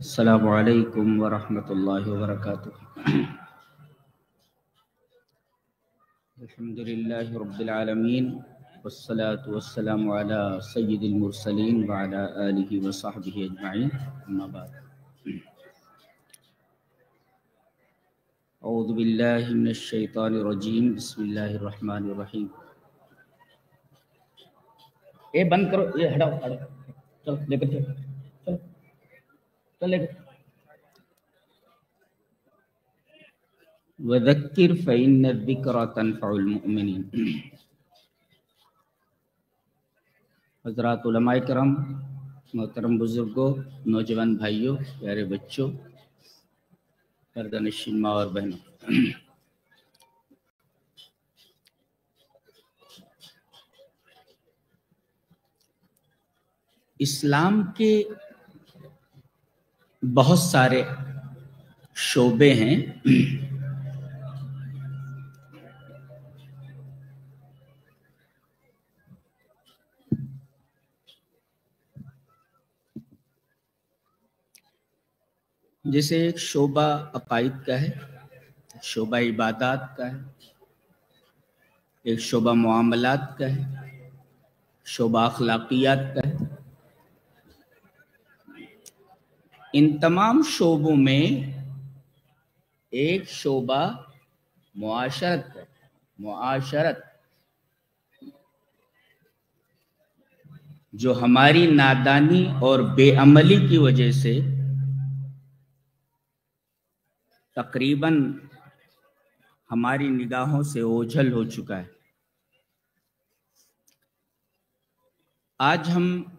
असलकम वरहमतुल्लाहि वबरकातुह अल्हम्दुलिल्लाहि रब्बिल आलमीन वस्सलातु वस्सलामु अला सय्यिदिल मुरसलीन व अला आलिहि व सहबिहि अजमईन अम्मा बाद अऊज़ु बिल्लाहि मिनश शैतानिर रजीम बिस्मिल्लाहिर रहमानिर रहीम ए बंद करो ये हटाओ हटाओ चलो लेकर चलो चलो चल लेकर चले हजरात करम, मोहतरम बुजुर्गो, नौजवान भाइयों, प्यारे बच्चों, गर्दनशीन माँ और बहनों। इस्लाम के बहुत सारे शोबे हैं। जैसे एक शोबा अकाइद का है, शोबा इबादत का है, एक शोबा मामलात का है, शोबा अखलाकियात का है। इन तमाम शोबों में एक शोबा मुआशरत मुआशरत। जो हमारी नादानी और बेअमली की वजह से तकरीबन हमारी निगाहों से ओझल हो चुका है। आज हम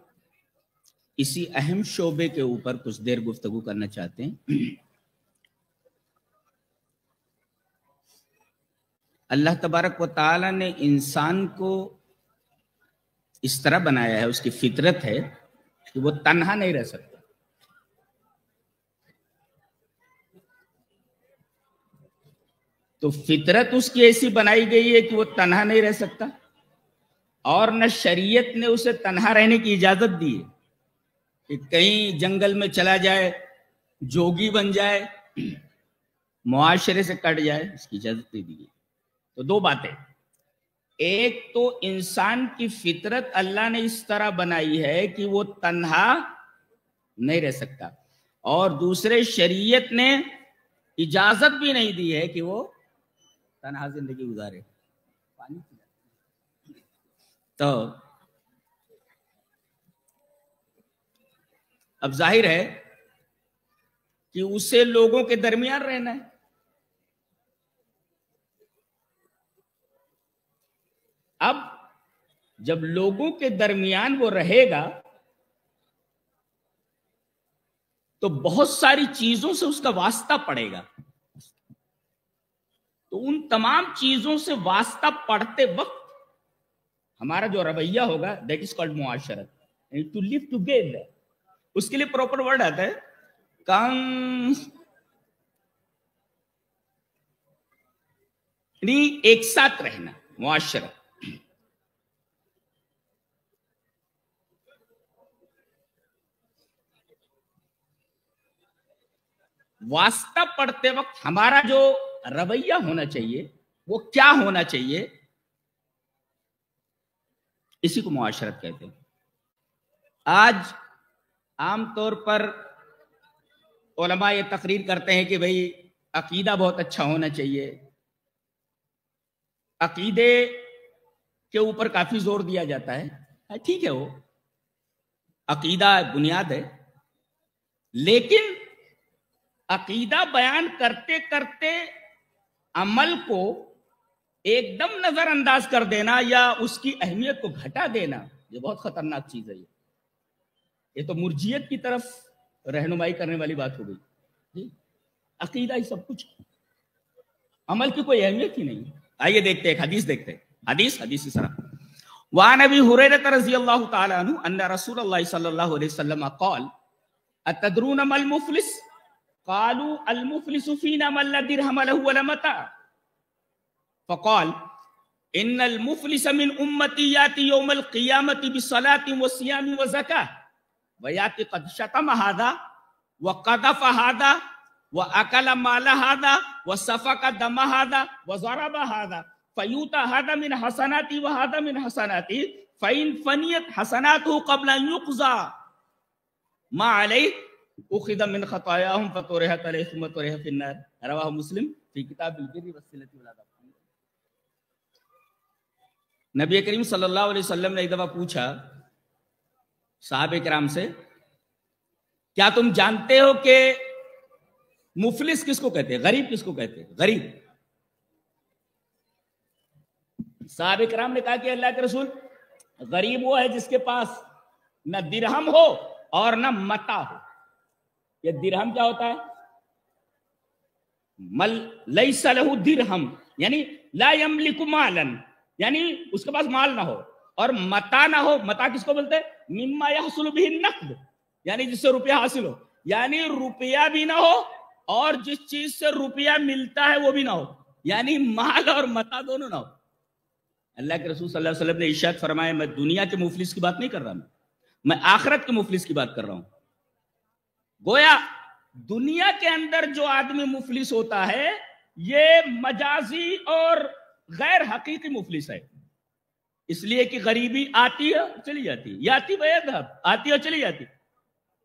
इसी अहम शोबे के ऊपर कुछ देर गुफ्तगु करना चाहते हैं। अल्लाह तबारक व ताला ने इंसान को इस तरह बनाया है, उसकी फितरत है कि वो तन्हा नहीं रह सकता। तो फितरत उसकी ऐसी बनाई गई है कि वो तन्हा नहीं रह सकता और न शरीयत ने उसे तन्हा रहने की इजाज़त दी है। कि कहीं जंगल में चला जाए, जोगी बन जाए, मुआशरे से कट जाए, इसकी इजाज़त नहीं दी तो दो बातें। एक तो इंसान की फितरत अल्लाह ने इस तरह बनाई है कि वो तन्हा नहीं रह सकता। और दूसरे, शरीयत ने इजाज़त भी नहीं दी है कि वो तनहा ज़िंदगी गुजारे। पानी तो अब ज़ाहिर है कि उसे लोगों के दरमियान रहना है। अब जब लोगों के दरमियान वो रहेगा तो बहुत सारी चीज़ों से उसका वास्ता पड़ेगा। तो उन तमाम चीज़ों से वास्ता पढ़ते वक्त हमारा जो रवैया होगा दैट इज़ कॉल्ड मुआशरत टू लिव टूगेदर उसके लिए प्रॉपर वर्ड आता है कम एक साथ रहना मुआशरत वास्ता पढ़ते वक्त हमारा जो रवैया होना चाहिए, वो क्या होना चाहिए? इसी को मुआशरत कहते हैं। आज आमतौर पर ओलमा ये तकरीर करते हैं कि भाई, अकीदा बहुत अच्छा होना चाहिए। अकीदे के ऊपर काफ़ी ज़ोर दिया जाता है, ठीक है वो। अकीदा बुनियाद है। लेकिन अकीदा बयान करते करते अमल को एकदम नजरअंदाज कर देना या उसकी अहमियत को घटा देना, ये बहुत खतरनाक चीज़ है ये। ये तो मुर्जियत की तरफ़ रहनुमाई करने वाली बात हो गई। अकीदा ही सब कुछ। अमल की कोई अहमियत ही नहीं। आइए देखते हैं हदीस देखते हैं। हदीस हदीस इस तरह। वहाँ नबी हुरैरत रज़ी अल्लाह तआला अन्हु अन्न रसूलुल्लाह सल्लल्लाहु अलैहि वसल्लम क़ाल, अतदरून मल मुफलिस? कालू अलमुफलिसु फीना मल्ला दिरहम लहु वला मता। फक़ाल, इन्नल मुफलिस मिन उम्मती याती यौमल क़ियामती बिस्सलाति व सियामी व ज़का व याती क़द शतम हादा व कदफ हादा व अकल माला हादा व सफ़ा का दमा हादा व जराबा हादा फयूता हादा मिन हसनाती व हादा मिन हसनाती फ़ैन फनियत हसनात कबला युक्जा मा अलैह उखिद मिन खतायाहुम फतुरहत अलैहि सुम्मा तुरह फिन्नार रवाह मुस्लिम फ़ी किताब बिल वसीलति वल अदब नबी करीम सल्लल्लाहु अलैहि वसल्लम ने एक दफ़ा पूछा साहब कराम से, क्या तुम जानते हो कि मुफलिस किसको कहते हैं? गरीब किसको कहते हैं? गरीब। साहब कराम ने कहा कि अल्लाह के रसूल, गरीब वो है जिसके पास न दिरहम हो और न मता हो। ये दिरहम क्या होता है? मल लई सलहू दिरहम, यानी ला यमलिकु मालन, यानी उसके पास माल ना हो। और मता ना हो, मता किसको बोलते हैं? नकद। यानी जिससे रुपया हासिल हो। यानी रुपया भी ना हो और जिस चीज़ से रुपया मिलता है, वो भी ना हो। यानी माल और मता दोनों ना हो। अल्लाह के रसूल सल्लल्लाहु अलैहि वसल्लम ने इशाद फरमाया, मैं दुनिया के मुफलिस की बात नहीं कर रहा मैं मैं आखरत के मुफलिस की बात कर रहा हूँ। गोया, दुनिया के अंदर जो आदमी मुफलिस होता है, ये मजाजी और गैर हकीकी मुफलिस है। इसलिए कि गरीबी आती है चली जाती है। आती बैद आती है चली जाती।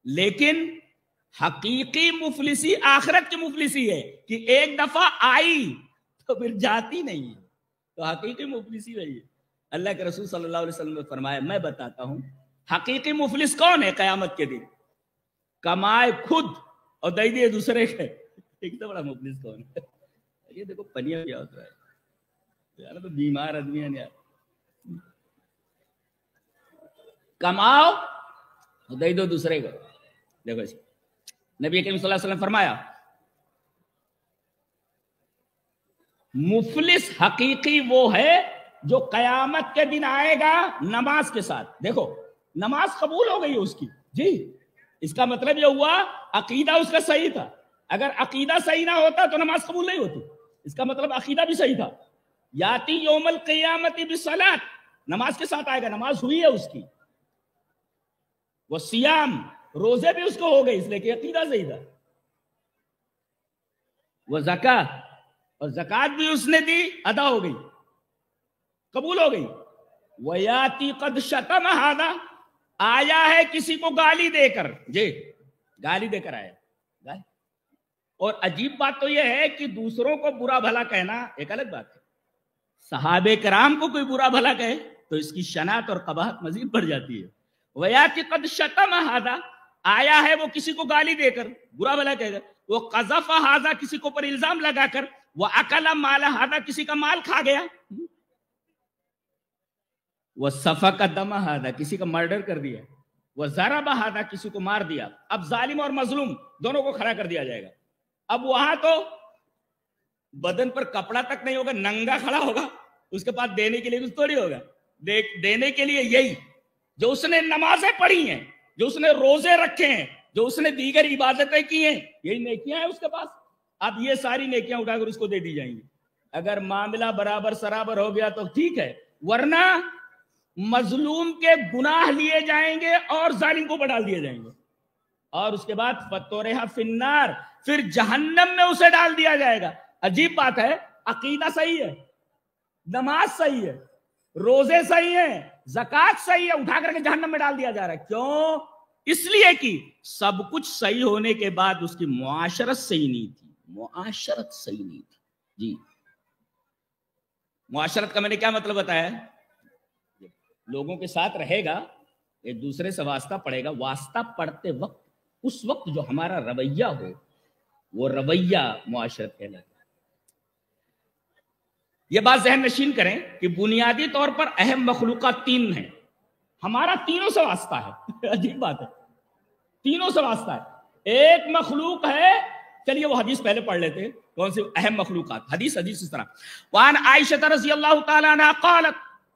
लेकिन हकीकी मुफलिसी, आखरत की मुफलिसी है कि एक दफ़ा आई तो फिर जाती नहीं है। तो हकीकी मुफलिसी वही है अल्लाह के रसूल सल्लल्लाहु अलैहि वसल्लम ने फरमाया, मैं बताता हूँ, हकीकी मुफलिस कौन है कयामत के दिन? कमाए खुद और दे दिए दूसरे के। एक तो बड़ा मुफलिस कौन है? ये देखो, पनिया क्या होता है? यार तो बीमार आदमी है यार। कमाओ और दे दो दूसरे को देखो इसे नबी करीम सल्लल्लाहु अलैहि फरमाया मुफलिस हकीकी वो है जो कयामत के दिन आएगा नमाज़ के साथ देखो नमाज़ कबूल हो गई उसकी जी इसका मतलब यह हुआ अकीदा उसका सही था अगर अकीदा सही ना होता तो नमाज़ कबूल नहीं होती इसका मतलब अकीदा भी सही था याति योमल कयामती बिसलात नमाज़ के साथ आएगा, नमाज़ हुई है उसकी। वो सियाम, रोज़े भी उसको हो गए, इसलिए कि अकीदा सही था वो जक़ात, और जक़ात भी उसने दी, अदा हो गई, कबूल हो गई। वयाती कद शतम हादा, आया है किसी को गाली देकर। जी, गाली देकर आया। गाली। और अजीब बात तो यह है कि दूसरों को बुरा भला कहना एक अलग बात है। सहाबे कराम को कोई बुरा भला कहे तो इसकी शनात और कबाहत मजीद बढ़ जाती है। वयाती कद शतम हादा आया है वो किसी को गाली देकर, बुरा भला कहकर, वो कजफा हाजा किसी को पर इल्ज़ाम लगाकर, वो अकला माला हादा किसी का माल खा गया। वह सफ़ा का दमा हादा किसी का मर्डर कर दिया। वह जरा बहादा किसी को मार दिया। अब जालिम और मजलूम दोनों को खड़ा कर दिया जाएगा। अब वहाँ तो बदन पर कपड़ा तक नहीं होगा, नंगा खड़ा होगा। उसके पास देने के लिए कुछ थोड़ी होगा। दे, देने के लिए यही जो उसने नमाजें पढ़ी हैं जो उसने रोज़े रखे हैं जो उसने दीगर इबादतें की हैं यही नेकियाँ हैं उसके पास। अब ये सारी नेकियाँ उठाकर उसको दे दी जाएँगी। अगर मामला बराबर सराबर हो गया तो ठीक है वरना मजलूम के गुनाह लिए जाएँगे और जालिम को बढ़ा दिए जाएँगे। और उसके बाद फतोरेहा फिन्नार फिर जहन्नम में उसे डाल दिया जाएगा। अजीब बात है अकीदा सही है नमाज़ सही है रोज़े सही है, जक़ात सही है, उठा करके जहन्नम में डाल दिया जा रहा है। क्यों? इसलिए कि सब कुछ सही होने के बाद उसकी मुआशरत सही नहीं थी। मुआशरत सही नहीं थी। जी। मुआशरत का मैंने क्या मतलब बताया? लोगों के साथ रहेगा, एक दूसरे से वास्ता पड़ेगा। वास्ता पढ़ते वक्त, उस वक्त जो हमारा रवैया हो, वो रवैया मुआशरत कहलाता है। ये बात जहन नशीन करें कि बुनियादी तौर पर अहम मखलूक तीन है। हमारा तीनों से वास्ता है। अजीब बात है। तीनों से वास्ता है। एक मखलूक है। चलिए वो हदीस पहले पढ़ लेते हैं। कौन से? अहम मखलूक हदीस हदीस इस तरह। वान आयशा रज़ी अल्लाह क़ालत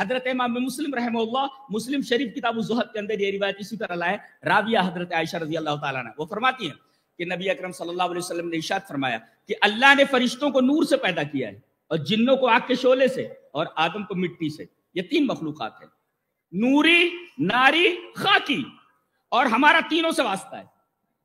हजरत इमाम मुस्लिम रहमहुल्लाह मुस्लिम शरीफ किताब जुहद के अंदर ये रिवायत इसी तरह लाए राविया हजरत आयशा रजी अल्लाह ताला वो फरमाती हैं कि नबी अकरम सल्लल्लाहु अलैहि वसल्लम ने इरशाद फरमाया कि अल्लाह ने फरिश्तों को नूर से पैदा किया है और जिन्नों को आग के शोले से और आदम को मिट्टी से ये तीन मखलूकत है नूरी नारी खाकी और हमारा तीनों से वास्ता है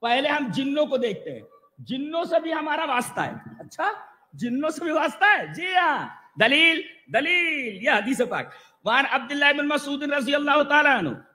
पहले हम जिन्नों को देखते हैं जिन्नों से भी हमारा वास्ता है अच्छा जिन्नों से भी वास्ता है जी हाँ दलील दलील ये हदीस पाक वान अब्दुल्लाह इब्न मसूद रजी अल्लाह तआला अन्हु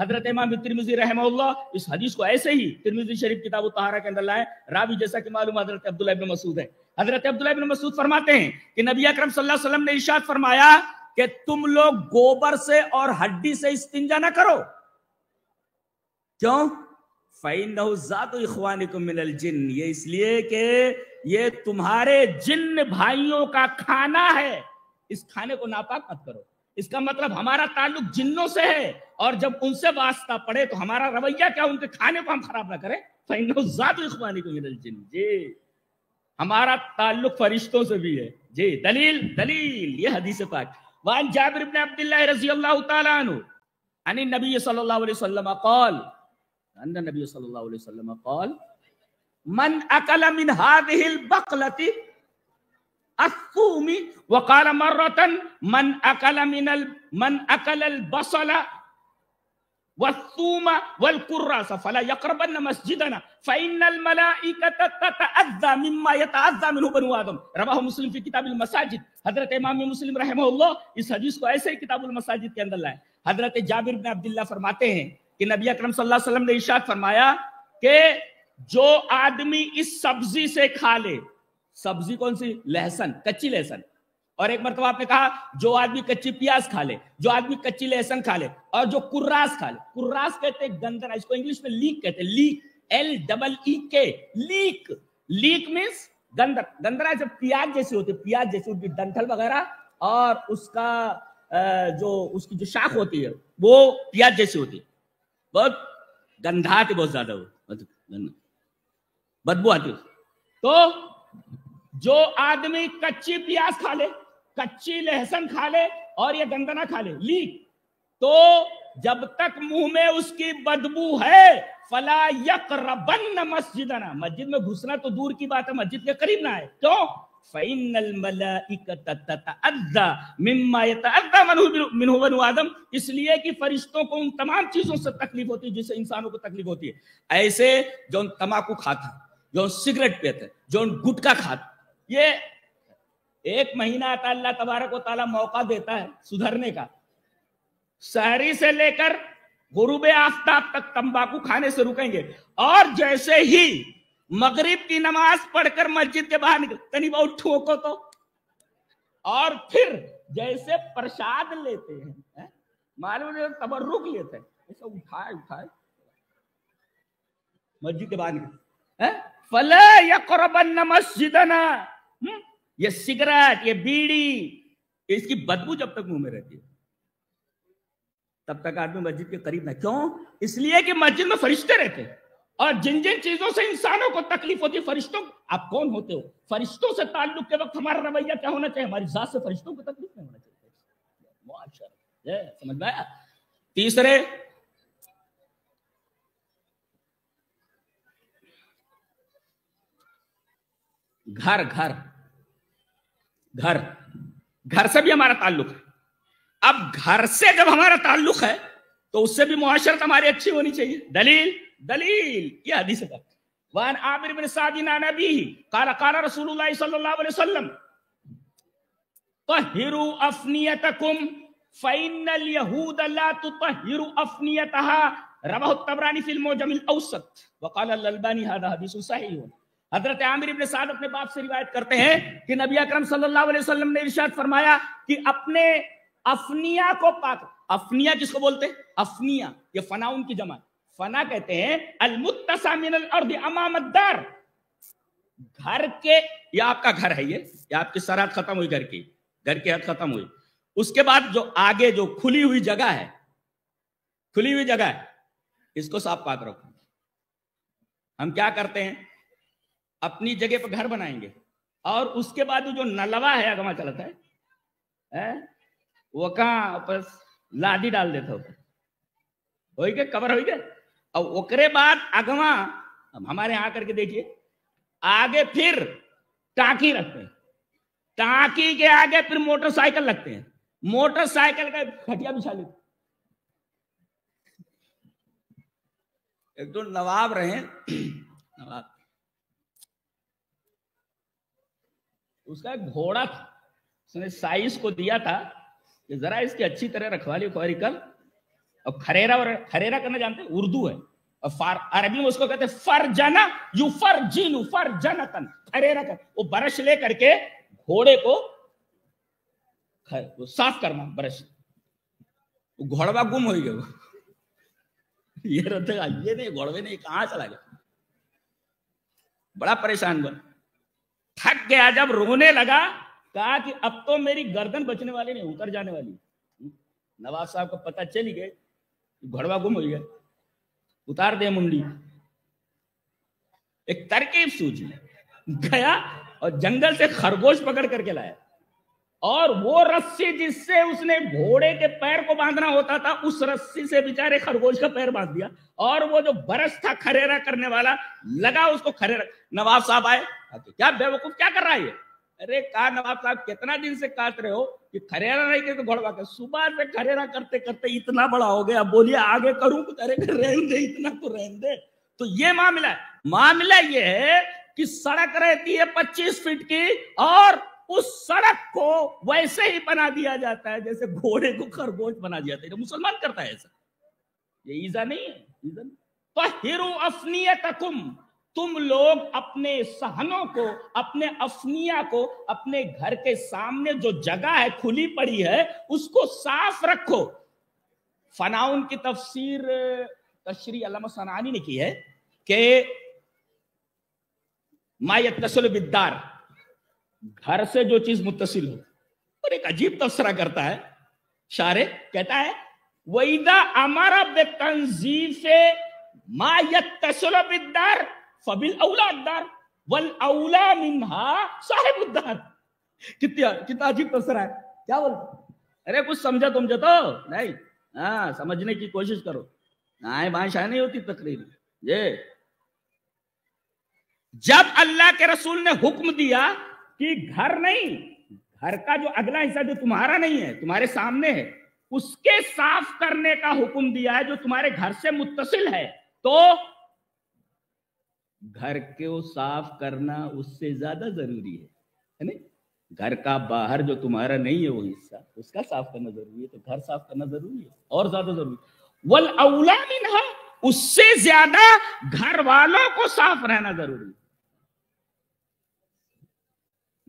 हज़रत इमाम तिरमिजी रहमल्ला इस हदीस को ऐसे ही तिरमिजी शरीफ किताब तहारा के अंदर लाए रावी जैसा कि मालूम हज़रत अब्दुल्ला इब्न मसूद है हज़रत अब्दुल्ला इब्न मसूद फरमाते हैं कि नबी अकरम सल्लल्लाहु अलैहि वसल्लम ने इशाद फरमाया कि तुम लोग गोबर से और हड्डी से इस्तिंजा ना करो क्यों जिन ये इसलिए कि ये तुम्हारे जिन भाइयों का खाना है इस खाने को नापाक मत करो। इसका मतलब हमारा ताल्लुक जिन्नों से है, और जब उनसे वास्ता पड़े तो हमारा रवैया क्या, उनके खाने को हम खराब ना करें? इखवानी को मिनल जिन। जी। हमारा ताल्लुक फरिश्तों से भी है। जी, दलील दलील, ये हदीस पाक। वान जाबिर इब्न अब्दुल्लाह रज़ी अल्लाह तआला अन्हु अन नबी सल्लल्लाहु अलैहि वसल्लम क़ाल अन्न नबी सल्लल्लाहु अलैहि वसल्लम क़ाल, मन अकल मिन हादिहिल बकलती वकाल मर्रतन मन अकल मिनल मन अकल अल बसला वसूमा वल कुर्रास फला यकरबन मस्जिदना फइन्नल मलाइकत ततअज़्ज़ा मिम्मा यतअज़्ज़ा मिनहु बनु आदम रवाह मुस्लिम फ़ी किताबिल मसाजिद हज़रत इमाम मुस्लिम रहमहुल्लाह इस हदीस को ऐसे ही किताबुल मसाजिद के अंदर लाए। हज़रत जाबिर बिन अब्दुल्लाह फरमाते हैं कि नबी अकरम सल्लल्लाहु अलैहि वसल्लम ने इरशाद फरमाया कि जो आदमी इस सब्ज़ी से खा ले सब्ज़ी कौन सी? लहसन, कच्ची लहसन। और एक मरतबा आपने कहा, जो आदमी कच्ची प्याज खा ले, जो आदमी कच्ची लहसन खा ले, और जो कुर्रास खा ले। कुर्रास कहते हैं गंदरा, इसको इंग्लिश में लीक कहते हैं। लीक एल डबल ई के लीक। लीक मीन्स गंदर। गंदरा जब प्याज जैसी होती है प्याज जैसी उनकी डंठल वगैरह, और उसका जो उसकी जो शाख होती है, वो प्याज जैसी होती है। बहुत गंधाती, बहुत ज़्यादा वो बदबू आती तो जो आदमी कच्ची प्याज खा ले, कच्ची लहसन खा ले और ये गंदना खा ले, ली। तो जब तक मुँह में उसकी बदबू है, फला यक रबन मस्जिदना। मस्जिद में घुसना तो दूर की बात है, मस्जिद के करीब ना है क्यों? इसलिए कि फरिश्तों को उन तमाम चीज़ों से तकलीफ़ होती है, जिससे इंसानों को तकलीफ़ होती है। ऐसे जो तमाकू खाता जो सिगरेट पीते जो गुटखा खाता ये एक महीना आता अल्लाह तबारक ताला मौका देता है सुधरने का। शहरी से लेकर गुरुबे आफ्ताब तक तंबाकू खाने से रुकेंगे। और जैसे ही मगरिब की नमाज़ पढ़कर मस्जिद के बाहर निकल, तनी बहुत ठोको तो। और फिर जैसे प्रसाद लेते हैं, है? मालूम तबर्रुक लेते हैं। ऐसा उठाए उठाए। मस्जिद के बाहर निकल फले यकरबन मस्जिदना। हम्म? ये सिगरेट, ये बीड़ी इसकी बदबू जब तक मुँह में रहती है। तब तक आदमी मस्जिद के करीब ना क्यों? इसलिए कि मस्जिद में फरिश्ते रहते और जिन जिन चीज़ों से इंसानों को तकलीफ़ होती है, फरिश्तों आप कौन होते हो? फरिश्तों से ताल्लुक के वक्त हमारा रवैया क्या होना चाहिए? हमारी जात से फरिश्तों को तकलीफ़ नहीं होना चाहिए। समझ में आया? तीसरे, घर घर। घर। घर से भी हमारा ताल्लुक है। अब घर से जब हमारा ताल्लुक है तो उससे भी मुआशरत हमारी अच्छी होनी चाहिए। दलील दलील, ये हदीस है। वान आमिर बिन सादिन नबी, काला काला रसूलुल्लाह सल्लल्लाहु अलैहि वसल्लम तहिरु अफनियतकुम फइनल यहूद ला तुतहिरु अफनियतहा, रवाहु तबरानी फिल मुजमिल औसत वकाल अल-अल्बानी हदा हदीस सहीह हज़रत आमिर इब्न साद अपने बाप से रिवायत करते हैं कि नबी अकरम सल्लल्लाहु अलैहि वसल्लम ने इरशाद फरमाया कि अपने अफनिया को पाक अफनिया किसको बोलते हैं? अफनिया, ये फनाउन की जमा फना कहते हैं, अलमुत्तसा मिनल अर्द अमामदार घर के, या आपका घर है ये, या आपकी सरहद खत्म हुई घर की घर की हद खत्म हुई। उसके बाद जो आगे जो खुली हुई जगह है, खुली हुई जगह है, इसको साफ़ पाक रखो। हम क्या करते हैं? अपनी जगह पर घर बनाएँगे। और उसके बाद जो नलवा है अगवा चलता है? वो कहा बस लादी डाल देता होता हो। गए? कवर हो गए? और ओकरे बाद अगवा हमारे यहाँ करके देखिए, आगे फिर टाकी रखते हैं। टाकी के आगे फिर मोटरसाइकिल लगते हैं। मोटरसाइकिल का खटिया बिछा लेते एक तो नवाब रहे। नवाब। उसका एक घोड़ा था। उसने साइज़ को दिया था कि जरा इसकी अच्छी तरह रखवाली खुआरी कर और खरेरा और खरेरा करना जानते उर्दू है। और फार, अरबी में उसको कहते हैं, फरजना यू फर जीनू फर जनतन खरेरा कर, वो बरश ले करके घोड़े को वो साफ़ करना ब्रश। घोड़वा गुम हो गया ये रहता ये नहीं, घोड़वे नहीं, कहा चला गया? बड़ा परेशान बन। थक गया, जब रोने लगा, कहा कि अब तो मेरी गर्दन बचने वाली नहीं, उतर जाने वाली। नवाब साहब को पता चल ही गए घड़वा गुम हो गया। उतार दे मुंडी। एक तरकीब सूझी, गया और जंगल से खरगोश पकड़ करके लाया। और वो रस्सी जिससे उसने घोड़े के पैर को बांधना होता था, उस रस्सी से बेचारे खरगोश का पैर बाँध दिया। और वो जो बरस था खरेरा करने वाला, लगा उसको खरेरा। नवाब साहब आए क्या बेवकूफ़ क्या कर रहा है अरे कहा नवाब साहब, कितना दिन से काट रहे हो कि खरेरा नहीं करते, घोड़वा के सुबह से खरेरा करते करते इतना बड़ा हो गया। बोलिए, आगे करूँ? कुछ अरे रहने दे, इतना तो रहने दे। तो ये मामला मामला ये है कि सड़क रहती है पच्चीस फीट की और उस सड़क को वैसे ही बना दिया जाता है जैसे घोड़े को खरगोश बना दिया जाता है। मुसलमान करता है ऐसा। ये ईजा नहीं है, ईजा तो हिरो अफनियतकुम। तुम लोग अपने सहनों को, अपने अफनिया को, अपने घर के सामने जो जगह है, खुली पड़ी है, उसको साफ़ रखो। फनाउन की तफसीर तशरी अलामा सनानी ने की है कि मायत तसल बिद्दार घर से जो चीज़ मुतसिल हो। और एक अजीब तबसरा करता है। शारे कहता है वईदा अमारा बेतंजीफ मायतसलबिद्दार फबिल औलादार वल औला मिनहा साहिब उद्दार कितना कितना अजीब तबसरा है। क्या बोल अरे कुछ समझा तुमसे तो। नहीं हाँ समझने की कोशिश करो। आए भाषा नहीं होती तकरीर। ये। जब अल्लाह के रसूल ने हुक्म दिया कि घर नहीं, घर का जो अगला हिस्सा जो तुम्हारा नहीं है, तुम्हारे सामने है, उसके साफ़ करने का हुक्म दिया है जो तुम्हारे घर से मुतसिल है। तो घर को साफ़ करना उससे ज़्यादा ज़रूरी है है नहीं घर का बाहर जो तुम्हारा नहीं है वो हिस्सा, उसका साफ़ करना ज़रूरी है तो घर साफ़ करना ज़रूरी है, और ज़्यादा ज़रूरी वल मिनहा, उससे ज़्यादा घर वालों को साफ़ रहना ज़रूरी है।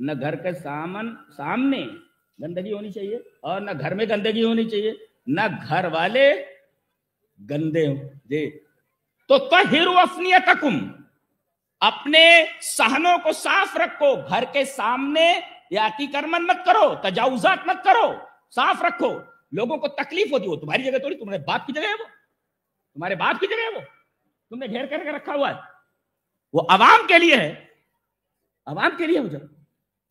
न घर के सामन, सामने गंदगी होनी चाहिए और न घर में गंदगी होनी चाहिए। न घर वाले गंदे हो। जे। तो तहिर अफनियतकुम, अपने सहनों को साफ़ रखो, घर के सामने या अतिक्रमण मत करो तजाउजात मत करो, साफ़ रखो। लोगों को तकलीफ़ होती हो तुम्हारी जगह थोड़ी, तुम्हारे बाप की जगह है वो। तुम्हारे बाप की जगह है वो। तुमने घेर करके रखा हुआ है। वो अवाम के लिए है। आवाम के लिए जगह।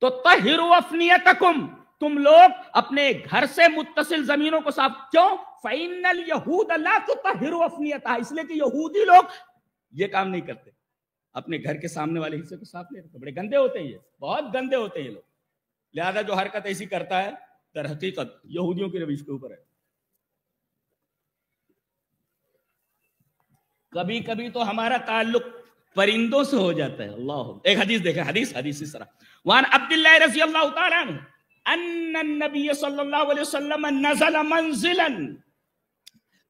तो तहिरुफनियतकुम तुम लोग अपने घर से मुतसिल जमीनों को साफ़ क्यों? फाइनल यहूद अल्लाह तो तहिरुफनियत इसलिए कि यहूदी लोग ये काम नहीं करते। अपने घर के सामने वाले हिस्से को साफ़ नहीं रखते। बड़े गंदे होते हैं ये। बहुत गंदे होते हैं ये लोग। लिहाजा जो हरकत ऐसी करता है, दर हकीकत यहूदियों की रविश के ऊपर है। कभी कभी तो हमारा ताल्लुक परिंदों से हो जाता है अल्लाह एक हदीस देखा हदीस हदीस इस तरह वान अब्दुल्लाह रज़ी अल्लाह तआला अन्न नबी सल्लल्लाहु अलैहि वसल्लम नजल मंजिलन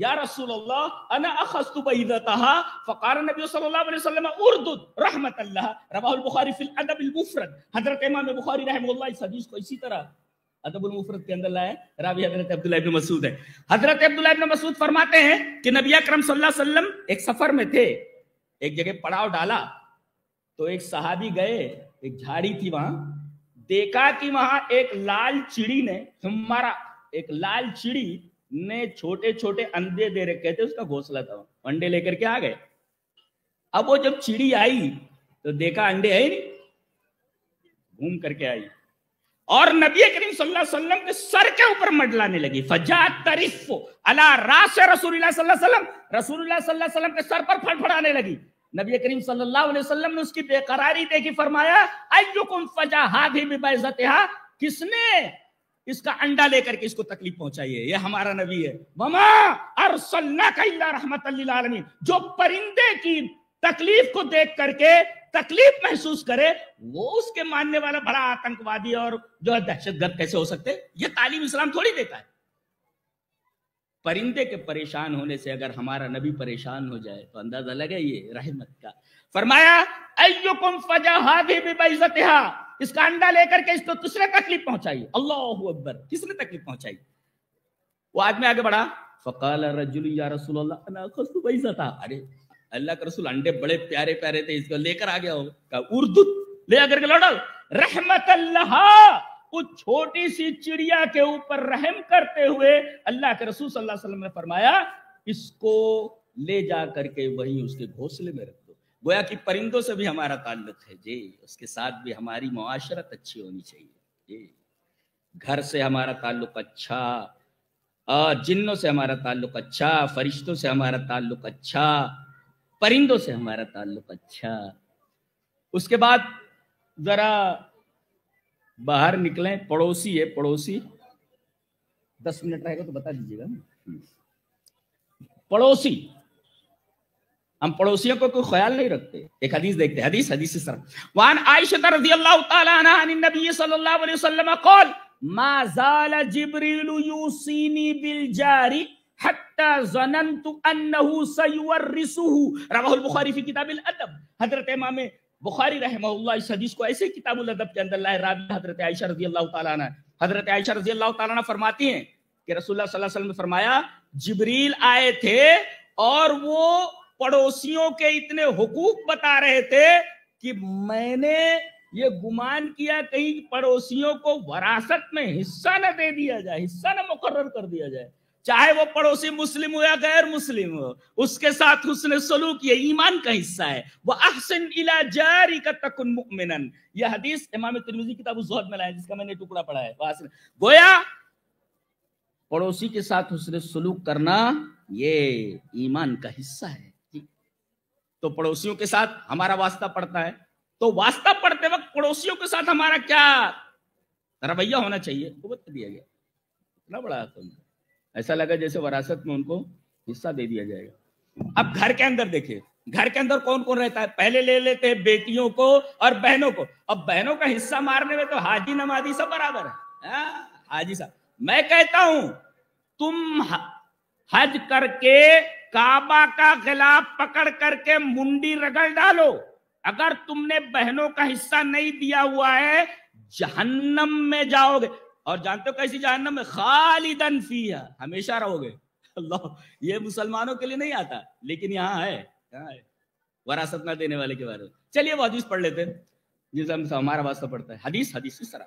या रसूल फकार नबी उर्दुद रहमत बुखारी फिल अदब अल मुफरद हज़रत इमाम बुखारी रहमतुल्लाह इस हदीस को इसी तरह अदबुल मुफरत के अंदर लाए रावी हज़रत अब्दुल्ला इब्न मसूद है हज़रत अब्दुल्ला इब्न मसूद फरमाते हैं कि नबी अकरम सल्लल्लाहु अलैहि वसल्लम एक सफ़र में थे एक जगह पड़ाव डाला तो एक सहाबी गए एक झाड़ी थी वहाँ देखा कि वहाँ एक लाल चिड़ी ने हमारा एक लाल चिड़ी ने छोटे छोटे अंडे दे रखे थे, उसका घोसला था। अंडे लेकर के आ गए। अब वो जब चिड़ी आई तो देखा अंडे है नहीं। घूम करके आई। और नबी करीम सल्लल्लाहु अलैहि वसल्लम के सर के ऊपर मंडलाने लगी। फजा तरीफ अला रास रसूलुल्लाह सल्लल्लाहु अलैहि वसल्लम। रसूलुल्लाह सल्लल्लाहु अलैहि वसल्लम के सर पर फड़फड़ाने लगी। नबी करीम सल्लल्लाहु अलैहि वसल्लम ने उसकी बेकरारी देखी, फरमाया, अय्युकुम फजा हादी बिबाइजतिहा किसने? इसका अंडा लेकर के इसको तकलीफ़ पहुंचाई है ये हमारा नबी है। ममा अरसलना का रहमत आलमीन। जो परिंदे की तकलीफ़ को देख करके तकलीफ़ महसूस करे, वो उसके मानने वाला बड़ा आतंकवादी और जो है दहशतगर्द कैसे हो सकते? ये तालीम इस्लाम थोड़ी देता है। परिंदे के परेशान होने से अगर हमारा नबी परेशान हो जाए तो अंदाज़ा लगे ये रहमत का। फरमाया इसका अंडा लेकर के इसको किसने तकलीफ़ पहुंचाई? अल्लाह अकबर। किसने तकलीफ़ पहुंचाई? वो आदमी आगे बढ़ा, फकाल रजुल या रसूल था अरे, अल्लाह के रसूल अंडे बड़े प्यारे प्यारे थे, इसको लेकर आ गया हो उर्दू, ले आकर के लौटा। रहमत अल्लाह उस छोटी सी चिड़िया के ऊपर रहम करते हुए अल्लाह के रसूल सल्लल्लाहु अलैहि वसल्लम ने फरमाया, इसको ले जा करके वहीं उसके घोंसले में रख। गोया कि परिंदों से भी हमारा ताल्लुक है। जी, उसके साथ भी हमारी मुआशरत अच्छी होनी चाहिए। जी, घर से हमारा ताल्लुक अच्छा जिन्नों से हमारा ताल्लुक अच्छा फरिश्तों से हमारा ताल्लुक अच्छा परिंदों से हमारा ताल्लुक अच्छा। उसके बाद जरा बाहर निकले, पड़ोसी है, पड़ोसी। दस मिनट रहेगा तो बता दीजिएगा पड़ोसी। हम पड़ोसियों को कोई ख्याल नहीं रखते। एक हदीस देखते हदीस हदीस सर वान आयशा रज़ी अल्लाह तआला अन्हा नबी सल्लल्लाहु अलैहि वसल्लम कॉल, मा ज़ाल जिब्रील यूसीनी बिल जारी हत्ता ज़ननतु अन्नहु सयुवर्रिसुहु। रवाहुल बुखारी फ़ी किताबिल अदब। हज़रत इमाम बुखारी रहमहुल्लाह, इस हदीस को ऐसे किताबुल अदब के अंदर लाए रावी हज़रत आयशा रज़ी अल्लाह ताला ने हज़रत आयशा रज़ी अल्लाह ताला फरमाती हैं कि रसूलुल्लाह सल्लल्लाहु अलैहि वसल्लम ने फरमाया, जिब्रील आए थे और वो पड़ोसियों के इतने हुकूक बता रहे थे कि मैंने ये गुमान किया कहीं पड़ोसियों को वरासत में हिस्सा न दे दिया जाए, हिस्सा न मुकर्र कर दिया जाए। चाहे वो पड़ोसी मुस्लिम हो या गैर मुस्लिम हो, उसके साथ उसने सलूक, ये ईमान का हिस्सा है। वो अहसन इला जारी का तकुन मुमिनन। ये हदीस इमाम तिरमिजी किताब जोहद में लाया जिसका मैंने टुकड़ा पढ़ा है। गोया पड़ोसी के साथ उसने सलूक करना, ये ईमान का हिस्सा है। तो पड़ोसियों के साथ हमारा वास्ता पड़ता है। तो वास्ता पड़ते वक्त पड़ोसियों के साथ हमारा क्या रवैया होना चाहिए? दिया गया। इतना बड़ा ऐसा लगा जैसे वरासत में उनको हिस्सा दे दिया जाएगा। अब घर के अंदर देखिए घर के अंदर कौन कौन रहता है? पहले ले लेते हैं बेटियों को और बहनों को। अब बहनों का हिस्सा मारने में तो हाजी नमाजी सब बराबर है। हाँ, हाजी साहब। मैं कहता हूँ तुम हज करके काबा का खिलाफ पकड़ करके मुंडी रगड़ डालो। अगर तुमने बहनों का हिस्सा नहीं दिया हुआ है, जहन्नम में जाओगे। और जानते हो कैसी जहन्नम में खालिदन फिया हमेशा रहोगे। अल्लाह, ये मुसलमानों के लिए नहीं आता, लेकिन यहाँ है। यहाँ है। वरासत ना देने वाले के बारे में। चलिए, वो हदीस पढ़ लेते हैं। जिससे हम हमारा वास्ता पड़ता है। हदीस हदीस, इस तरह।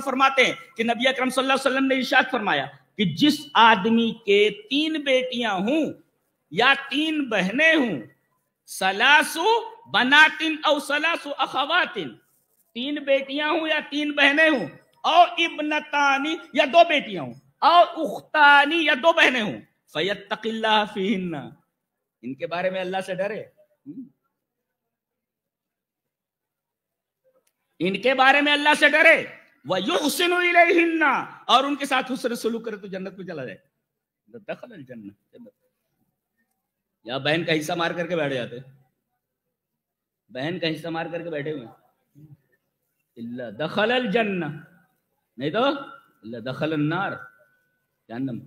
फरमाते ने इरशाद फरमाया कि जिस आदमी के तीन बेटियाँ हूँ या तीन बहनें हूँ सलासु बनातिन और सलासु अखवातिन तीन बेटियाँ हूँ या तीन बहनें हूँ और इब्नतानी या दो बेटियाँ हूँ, और उख्तानी या दो बहनें हूँ। फैत फीहिन्ना। इनके बारे में अल्लाह से डरे। हम्म। इनके बारे में अल्लाह से डरे। वह युहसिन हिन्ना और उनके साथ हुसन सलूक करे तो जन्नत में चला जाए। दखल जन्नत जन्नत या बहन का हिस्सा मार करके बैठ जाते। बहन का हिस्सा मार करके बैठे हुए दखल जन्ना नहीं तो? दखल नार, जहन्नम।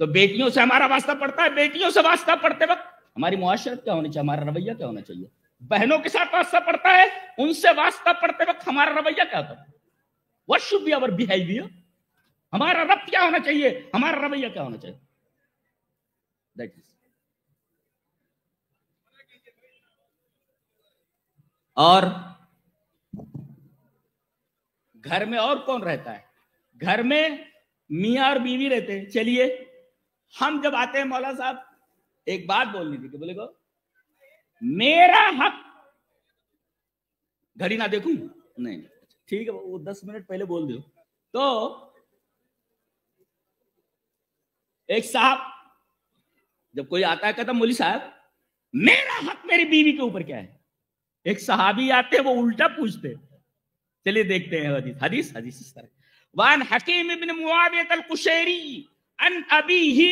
तो बेटियों से हमारा वास्ता पड़ता है, बेटियों से वास्ता पड़ते वक्त हमारी मुआशरत क्या होनी चाहिए? हमारा रवैया क्या होना चाहिए? बहनों के साथ वास्ता पड़ता है, उनसे वास्ता पड़ते वक्त हमारा रवैया क्या होता what should be our behaviour हमारा रब क्या होना चाहिए? हमारा रवैया क्या होना चाहिए? दैट इज़ और घर में और कौन रहता है? घर में मियाँ और बीवी रहते हैं। चलिए, हम जब आते हैं मौला साहब, एक बात बोलनी थी बोले को मेरा हक, घड़ी ना देखूँ? नहीं ठीक है, वो दस मिनट पहले बोल दो तो एक साहब, जब कोई आता है, कहता मोली साहब, मेरा हक मेरी बीवी के ऊपर क्या है? एक साहबी आते वो उल्टा पूछते चलिए देखते हैं हदीस हदीस हदीस इस तरह वान हकीम इब्न मुआवियत अल कुशैरी अन अबीही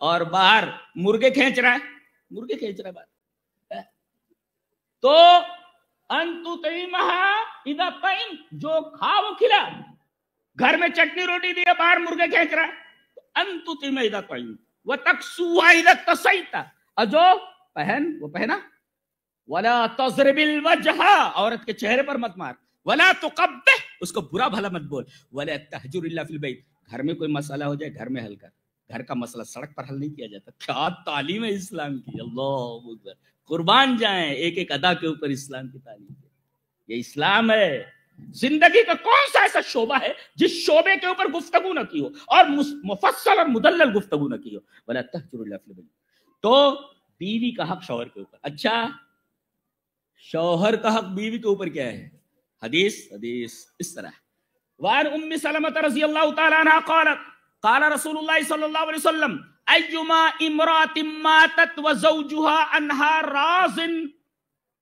और बाहर मुर्गे खींच रहा है। मुर्गे खींच रहा है बाहर। तो अंतु इधर पैन जो खा वो खिला। घर में चटनी रोटी दिया, बाहर मुर्गे खींच रहा है। तो अंतु इधर पैन वह तक सुहा इधर तसईता और जो पहन, वो पहना। वला तजरबिल वजहा, औरत के चेहरे पर मत मार। वला तो उसको बुरा भला मत बोल। वला तहजुर फिल बैत। घर में कोई मसाला हो जाए, घर में हल कर। घर का मसला सड़क पर हल नहीं किया जाता। क्या तालीम है इस्लाम की? अल्लाह कुर्बान जाए एक एक अदा के ऊपर इस्लाम की तालीम ये इस्लाम है। ज़िंदगी का कौन सा ऐसा शोबा है जिस शोबे के ऊपर गुफ्तगु न की हो और मुफसल और मुदल्लल गुफ्तगु न की हो? बोला तो बीवी का हक शौहर के ऊपर। अच्छा शौहर का हक बीवी के ऊपर क्या है? हदीस हदीस, इस तरह। वार उम्मी सलमत रज़ी अल्लाह तआला काला रसूलुल्लाह सल्लल्लाहु अलैहि वसल्लम अय्युमा इमरातिन मातत व ज़ौजुहा अनहा राज़िन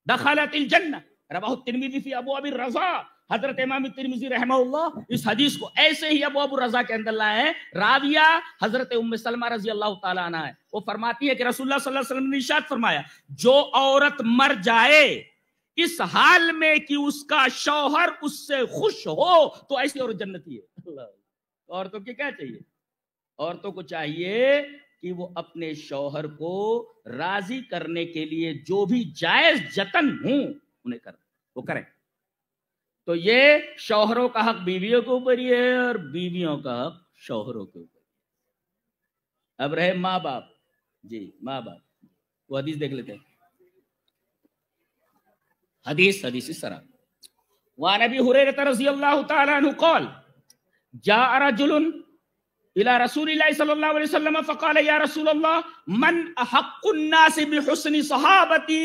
दखलतिल जन्नह रवाहु तिरमिजी फ़ी अबू अबी रज़ा हज़रत इमाम तिरमिजी रहमहुल्लाह इस हदीस को ऐसे ही अबू अबू रज़ा के अंदर लाए हैं राविया हज़रत उम्म सलमा रज़ी अल्लाह ताला अन्हा है वो फरमाती है कि रसूलुल्लाह सल्लल्लाहु अलैहि वसल्लम ने इरशाद फरमाया जो औरत मर जाए इस हाल में कि उसका शौहर उससे खुश हो तो ऐसी औरत जन्नती है औरतों के क्या चाहिए? औरतों को चाहिए कि वो अपने शौहर को राज़ी करने के लिए जो भी जायज़ जतन हूँ, उन्हें कर। वो करें। तो ये शौहरों का हक बीवियों के ऊपर ही है और बीवियों का हक शौहरों के ऊपर अब रहे माँ बाप जी माँ बाप वो हदीस देख लेते हैं। हदीस हदीस इस तरह। वहाँ नबी हुरैरा रज़ी अल्लाह कॉल जा रजुलन इला रसूलिल्लाह सल्लल्लाहु अलैहि वसल्लम फकाल या रसूलल्लाह मन अहक्कुन्नास बिहुस्नि सहाबती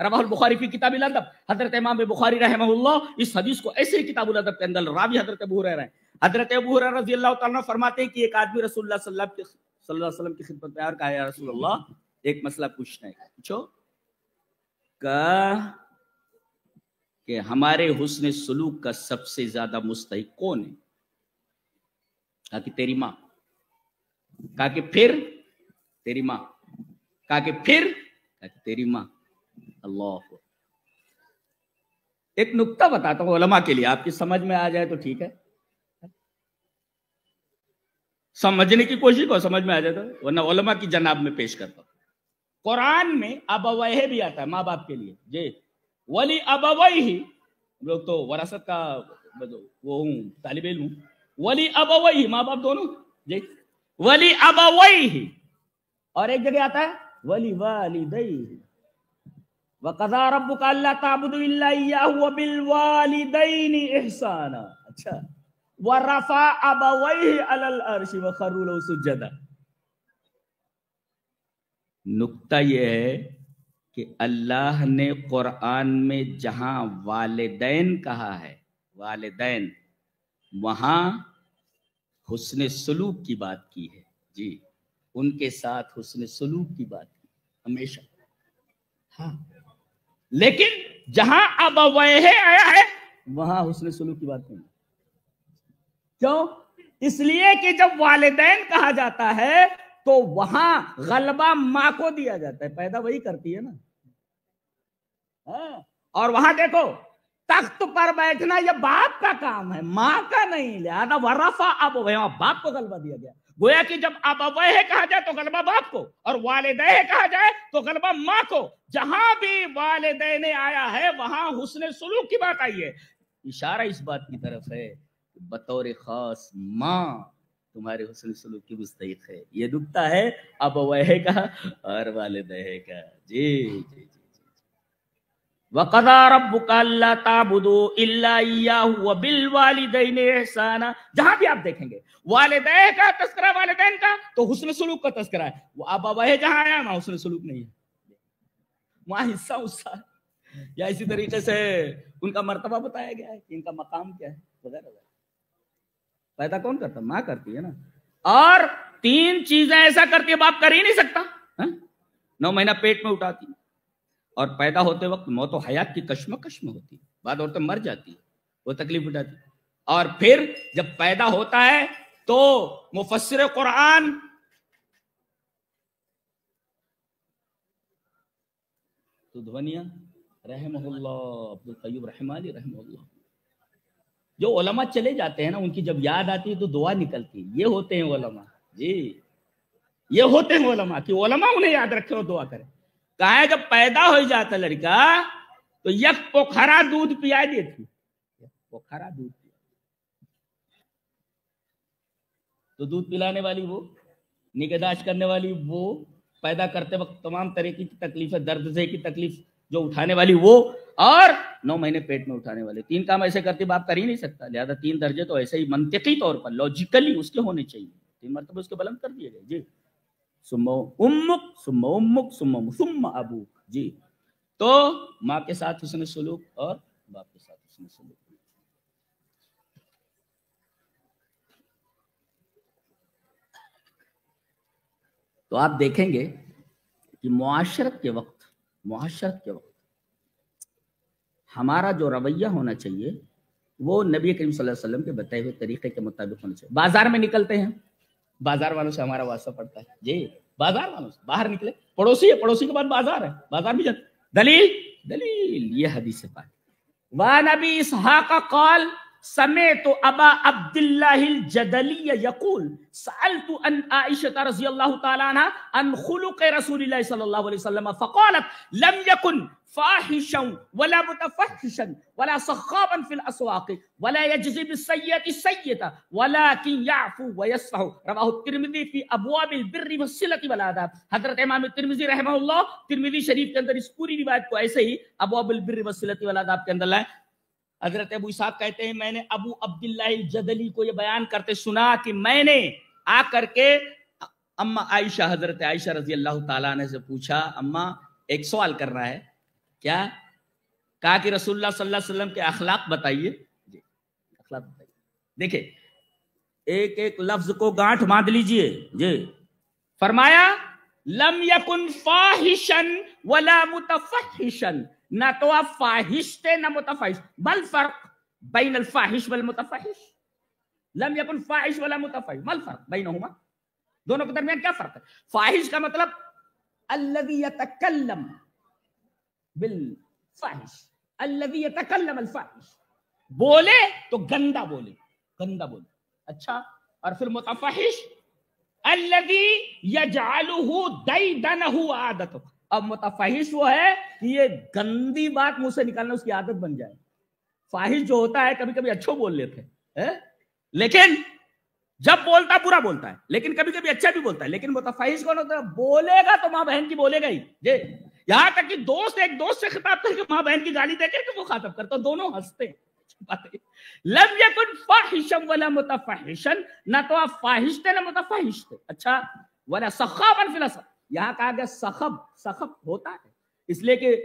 रवाहुल बुखारी की किताब अदब हजरत इमाम बुखारी रहमहुल्लाह इस हदीस को ऐसे ही किताब अदब के अंदर रावी हजरत अबू हुरैरा है हजरत अबू हुरैरा रजी अल्लाह तआला फरमाते हैं कि एक आदमी रसूलुल्लाह सल्लल्लाहु अलैहि वसल्लम की खिदमत में आकर कहा या रसूलुल्लाह एक मसला पूछना है। पूछो। का कि हमारे हुस्न सलूक का सबसे ज़्यादा मुस्तक कौन है? कहा कि तेरी माँ। कहा कि फिर तेरी माँ। कहा कि फिर कहा कि तेरी माँ। अल्लाह। एक नुक्ता बताता हूँ ओलमा के लिए। आपकी समझ में आ जाए तो ठीक है। समझने की कोशिश को समझ में आ जाए तो। वरना ओलमा की जनाब में पेश करता हूँ। कुरान में अबवह भी आता है माँ बाप के लिए। जे वली अबवही ही लोग तो वरासत का वो हूँ तालिब हूँ। वली अबवही माँ बाप दोनों? जे वली अबवही और एक जगह आता है, वली वाली दई वकदा रब का अल्लाह अच्छा। व अलल व सुजदा नुक्ता यह है कि अल्लाह ने कुरान में जहाँ वालिदैन कहा है, वालिदैन, वहाँ हुसन सलूक की बात की है। जी, उनके साथ हुस्न सलूक की बात की, हमेशा। हाँ लेकिन जहाँ अब वह आया है, वहाँ हुसन सलूक की बात नहीं। क्यों? इसलिए कि जब वालिदैन कहा जाता है तो वहाँ गलबा माँ को दिया जाता है। पैदा वही करती है ना। हाँ, और वहाँ देखो तख्त पर बैठना यह बाप का काम है माँ का नहीं लिहाजा। वरफा अब बाप को गलबा दिया गया। गोया कि जब अब वह कहा जाए तो गलबा बाप को और वालदह कहा जाए तो गलबा माँ को। जहाँ भी वालदे आया है वहाँ हुसन सुलूक की बात आई है। इशारा इस बात की तरफ़ है बतौर खास माँ तुम्हारे हुसन सलूक की मुस्तक है। ये दुखता है, अब वह का और वालदह का जी जी जी वक़दा रब्बुका अल्ला इल्ला इय्याहु बिल वालिदैन ihsana जहाँ भी आप देखेंगे, वालिदैन का तस्करा, वालिदैन का तो हुस्न सलूक का तस्करा है। वो अब वह जहाँ आया, वहाँ हुस्न सलूक नहीं है। वहाँ हिस्सा उस्सा या इसी तरीके से उनका मर्तबा बताया गया है कि इनका मकाम क्या है वगैरह। पैदा कौन करता? माँ करती है ना। और तीन चीज़ें ऐसा करती है बाप कर ही नहीं सकता। है? नौ महीना पेट में उठाती है। और पैदा होते वक्त मौत हयात की कश्मकश में होती है। बाद औरतें मर जाती है वो तकलीफ़ उठाती और फिर जब पैदा होता है तो मुफसर कुरान तो ध्वनिया रहम अब्दुल कयूब रहमानी रहम जो ओलमा चले जाते हैं ना, उनकी जब याद आती है तो दुआ निकलती है। ये होते हैं ओलमा जी। ये होते हैं ओलमा कि ओलमा उन्हें याद रखे और दुआ करें। कहा जब पैदा हो जाता लड़का तो यक पोखरा दूध पिया देती। पोखरा दूध पिया। तो दूध पिलाने वाली वो निगहदाश्त करने वाली वो, पैदा करते वक्त तमाम तरह की तकलीफ़, दर्द से की तकलीफ़ जो उठाने वाली वो, और नौ महीने पेट में उठाने वाले। तीन काम ऐसे करते बाप कर ही नहीं सकता। लिहाजा तीन दर्जे तो ऐसे ही मंतिकी तौर पर लॉजिकली उसके होने चाहिए। तीन मरतबे उसके बुलंद कर दिए गए। जी। सुम्मा उम्मुक सुम्मा उम्मुक, सुम्मा सुम्मा अबूक। जी। तो माँ के साथ उसने सलूक और बाप के साथ उसने सलूक। तो आप देखेंगे कि मुआशरत के वक्त, मुआशरत के वक्त हमारा जो रवैया होना चाहिए, वो नबी करीम सल्लल्लाहु अलैहि वसल्लम के बताए हुए तरीके के मुताबिक होना चाहिए। बाज़ार में निकलते हैं। बाज़ार वालों से हमारा वास्ता पड़ता है। जी, बाज़ार वालों से। बाहर निकले। पड़ोसी है, पड़ोसी के बाद बाज़ार है। बाज़ार भी जाते दलील दलील, ये हदीस बात। वाह नबी का कॉल समय तो अबा अब्दुल्लाजदली यकूल साल तु अन आयशा रज़ी अल्लाह तआला अन खुलुक रसूलुल्लाह सल्लल्लाहु अलैहि वसल्लम फक़ालत लम यकुन फाहिशा वला मुतफहिशन वला सखाबन फिल अस्वाक वला यजज़ी बिसय्यति सय्यता वलाकिन याफू व रवाहु तिरमिजी फ़ी अबवाबिल बिर्रि वसिलति वल आदाब हज़रत इमाम तिरमिजी रहमहुल्लाह तिरमिजी शरीफ के अंदर इस पूरी रिवायत को ऐसे ही अबवाबिल बिर्रि वसिलति वल आदाब के अंदर लाए हज़रत अबू इसाक कहते हैं, मैंने अबू अब्दुल्ला जदली को ये बयान करते सुना कि मैंने आकर के अम्मा आयशा, हज़रत आयशा रज़ी अल्लाह तला ने से पूछा, अम्मा, एक सवाल कर रहा है, क्या? कहा कि रसूलुल्लाह सल्लल्लाहु अलैहि वसल्लम के अखलाक बताइए। अखलाक बताइए। देखिए, एक एक लफ्ज को गांठ बाँध लीजिए। जी। फरमाया, लम यकुन फाहिशन वला मुतफहिशन। ना तो आप फाहिश थे ना मुतफहिश बल फ़र्क बैन अल फाहिश वल मुतफहिश लम यकुन फाहिश वला मुतफहिश बल फ़र्क बैनहुमा दोनों के दरमियान क्या फ़र्क है फाहिश का मतलब अल्लज़ी यतकल्लम बिल फाहिश अल्लज़ी यतकल्लम अल फाहिश बोले तो गंदा बोले गंदा बोले अच्छा और फिर मुतफहिश अल्लज़ी यजअलुहु दैदनहु आदतु अब मुतफहिश वो है कि ये गंदी बात मुँह से निकालना उसकी आदत बन जाए। फाहिश जो होता है कभी कभी अच्छो बोल लेते हैं लेकिन जब बोलता, बुरा बोलता है। लेकिन कभी कभी अच्छा भी बोलता है। लेकिन मुतफहिश कौन होता है? बोलेगा तो माँ बहन की बोलेगा ही। जे यहाँ तक कि दोस्त, एक दोस्त से खिताब करके माँ बहन की गाली देकर वो खातब करता दोनों हँसते मुतफहिशन, ना तो आप फाहिश थे ना मुतफहिश थे अच्छा? वला सखाबन फिल यहाँ कहा गया सखब सखब होता है। इसलिए कि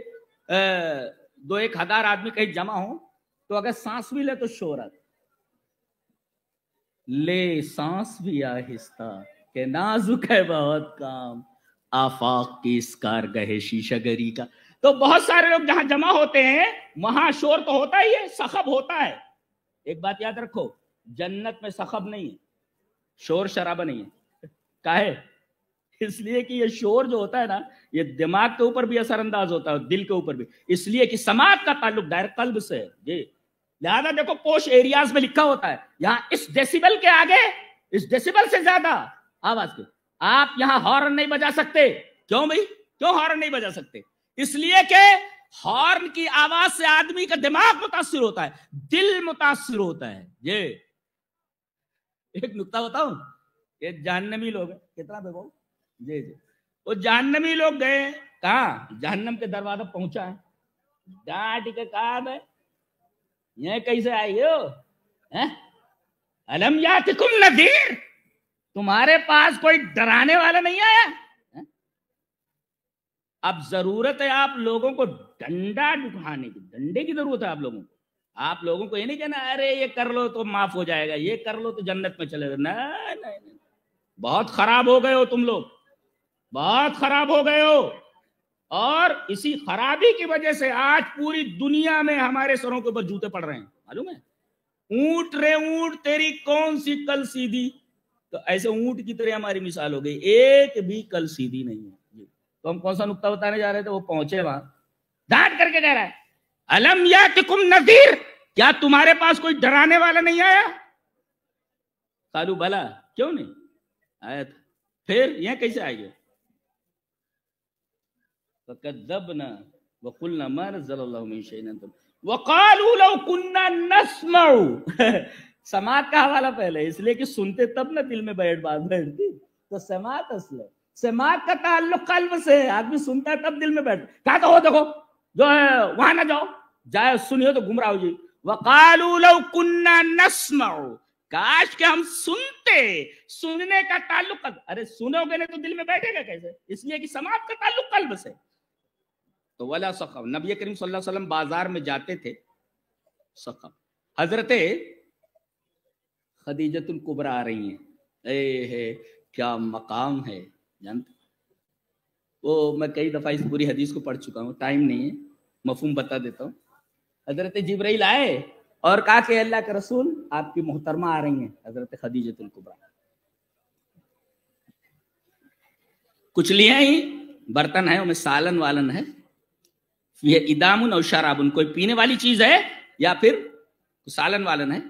दो एक हज़ार आदमी कहीं जमा हो तो अगर सांस भी ले तो शोरत ले सांस भी आहिस्ता, के नाजुक है बहुत काम। आफाक की इस कार गहे शीशागरी का। तो बहुत सारे लोग जहाँ जमा होते हैं, वहाँ शोर तो होता ही है, सखब होता है। एक बात याद रखो, जन्नत में सखब नहीं है शोर शराबा नहीं है। काहे? इसलिए कि ये शोर जो होता है ना, ये दिमाग के ऊपर भी असरअंदाज होता है दिल के ऊपर भी। इसलिए कि समाज का ताल्लुक डायरेक्ट कल्ब से है। जी। लिहाजा देखो पोश एरियाज़ में लिखा होता है, यहाँ इस डेसिबल के आगे, इस डेसिबल से ज़्यादा आवाज़ के। आप यहाँ हॉर्न नहीं बजा सकते। क्यों भाई? क्यों हॉर्न नहीं बजा सकते? इसलिए कि हॉर्न की आवाज़ से आदमी का दिमाग मुतासर होता है, दिल मुतासर होता है। ये एक नुकता बताऊ? ये जानने लोग है। कितना बेबो जी जी। वो जानवी लोग गए। कहा? जहन्नम के दरवाज़ा पहुँचा है। डांट के कहा ये कैसे आई हो? अलम यातिकुम नदीर। तुम्हारे पास कोई डराने वाला नहीं आया? है? अब ज़रूरत है आप लोगों को डंडा दुखाने की, डंडे की ज़रूरत है आप लोगों को। आप लोगों को ये नहीं कहना, अरे, ये कर लो तो माफ़ हो जाएगा, ये कर लो तो जन्नत में चले नहीं नहीं बहुत खराब हो गए हो तुम लोग। बहुत खराब हो गए हो। और इसी खराबी की वजह से आज पूरी दुनिया में हमारे सरों के ऊपर जूते पड़ रहे हैं। मालूम है? ऊँट रे ऊँट, तेरी कौन सी कल सीधी? तो ऐसे ऊँट की तरह हमारी मिसाल हो गई। एक भी कल सीधी नहीं है। तो हम कौन सा नुकता बताने जा रहे थे? वो पहुँचे वहाँ। डांट करके कह रहा है, अलम या तुम नजीर क्या तुम्हारे पास कोई डराने वाला नहीं आया? कालू, भला, क्यों नहीं? आया था। फिर यह कैसे आएगा? फकदबना वकुलना मा नज़लल्लाहु मिन शैइन वकालू लौ कुन्ना नस्मउ समात का हवाला पहले इसलिए कि सुनते तब ना दिल में बैठ बात बैठती तो समात असल समात का ताल्लुक कल्ब से आदमी सुनता है तब दिल में बैठ कहा तो हो देखो जो है वहाँ ना जाओ जाए सुनियो तो गुमराह जी वकालू लौ कुन्ना नस्मउ काश के हम सुनते सुनने का ताल्लुक अरे सुनोगे नहीं तो दिल में बैठेगा कैसे इसलिए कि समाज का ताल्लुक कल्ब से तो वला सखब। नबी करीम वसल्लम बाज़ार में जाते थे, सखब। हज़रत खदीजतुल कुबरा आ रही हैं। ए, है, क्या मकाम है, जानते वो मैं कई दफ़ा इस पूरी हदीस को पढ़ चुका हूँ, टाइम नहीं है, मफहूम बता देता हूँ। हज़रत जिब्राइल आए और कहा कि अल्लाह के रसूल, आपकी मोहतरमा आ रही हैं, हज़रत खदीजतुल कुबरा। कुछ लिए ही, बर्तन है, उनमें सालन वालन है। ये इदामुन और शराबुन, कोई पीने वाली चीज़ है या फिर सालन वालन है?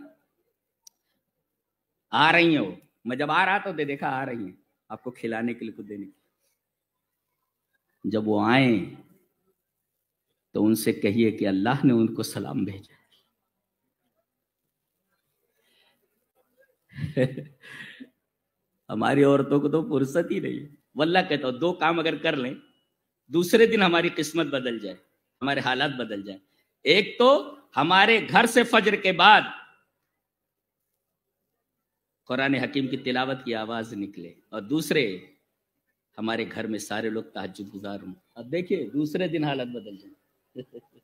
आ रही है वो। मैं जब आ रहा था तो देखा आ रही है। आपको खिलाने के लिए कुछ देने के जब वो आए तो उनसे कहिए कि अल्लाह ने उनको सलाम भेजा हमारी औरतों को तो फुर्सत ही नहीं है। वल्ला कहता हूँ, दो काम अगर कर लें, दूसरे दिन हमारी किस्मत बदल जाए। हमारे हालात बदल जाए। एक तो हमारे घर से फजर के बाद कुरान हकीम की तिलावत की आवाज़ निकले और दूसरे हमारे घर में सारे लोग तहजद गुजार हों। अब देखिए, दूसरे दिन हालत बदल जाए।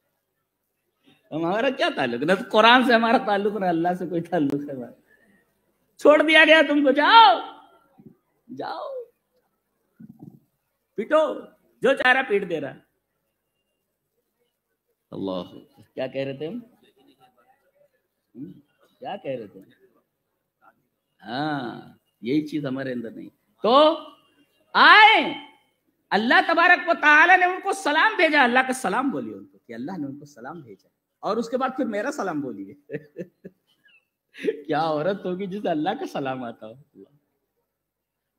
हमारा क्या ताल्लुक? ना तो कुरान से हमारा ताल्लुक, ना अल्लाह से कोई ताल्लुक है छोड़ दिया गया तुमको, जाओ। जाओ। पीटो, जो चाह रहा पीट दे रहा अल्लाह। क्या कह रहे थे हम? हम्म, क्या कह रहे थे? हाँ यही चीज़ हमारे अंदर नहीं। तो आए अल्लाह तबारक ताला ने उनको सलाम भेजा। अल्लाह का सलाम बोलिए उनको कि अल्लाह ने उनको सलाम भेजा। और उसके बाद फिर मेरा सलाम बोलिए। क्या औरत होगी जिसे अल्लाह का सलाम आता हो?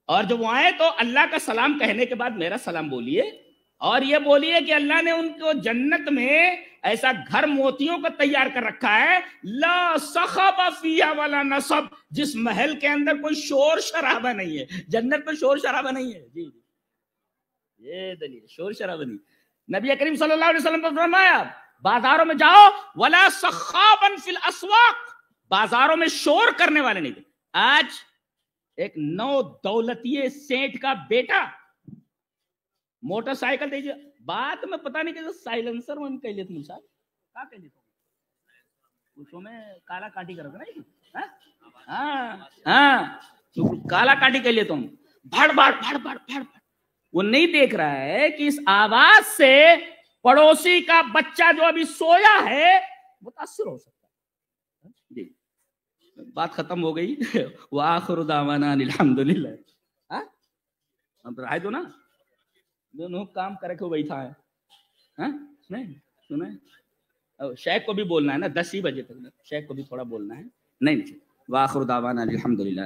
और जब वो आए तो अल्लाह का सलाम कहने के बाद मेरा सलाम बोलिए। और ये बोलिए कि अल्लाह ने उनको जन्नत में ऐसा घर मोतियों का तैयार कर रखा है, ला सखब सखबा वाला नसब, जिस महल के अंदर कोई शोर शराबा नहीं है। जन्नत में शोर शराबा नहीं है। जी जी। ये दलील शोर शराबा नहीं। नबी करीम सल्लल्लाहु अलैहि वसल्लम ने फरमाया, बाजारों में जाओ, वला सखाबन फिल असवाक, बाजारों में शोर करने वाले नहीं थे। आज एक नौ दौलतीय सेठ का बेटा मोटरसाइकिल दीजिए। बात में पता नहीं कैसे साइलेंसर में कह लेते साहब क्या कह लेते पूछो में काला काटी कर नहीं हाँ? हाँ, हाँ। तो काला काटी कह लेता हूँ। भड़ भड़ भड़ भड़ भड़ वो नहीं देख रहा है कि इस आवाज़ से पड़ोसी का बच्चा जो अभी सोया है मुतासर हो सकता है। जी। बात खत्म हो गई। वो आखिर दावाना अलहमदुल्ला हम राय दो ना। दोनों काम करे को बैठा है? हाँ? नहीं सुने शेख को भी बोलना है ना, दस ही बजे तक शेख को भी थोड़ा बोलना है। नहीं नहीं। वाखिर दावाना अलहमदुल्ला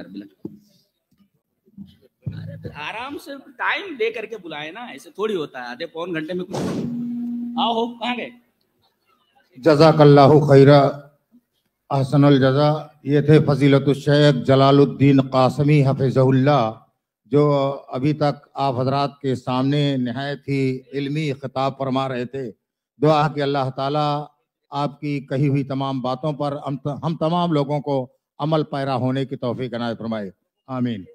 आराम से टाइम दे करके बुलाए ना, ऐसे थोड़ी होता है। आधे पौन घंटे में कुछ आओ, हो, कहाँ गए? जजाकल्लाहु खैरा, अहसनुल जजा। ये थे फजीलत शेख जलालुद्दीन कासमी हफिज़ुल्ला जो अभी तक आप हजरात के सामने नहायत ही इल्मी खिताब फरमा रहे थे दुआ कि अल्लाह ताला आपकी कही हुई तमाम बातों पर हम, तमाम लोगों को अमल पैरा होने की तोफ़ी कनाय फरमाए। आमीन।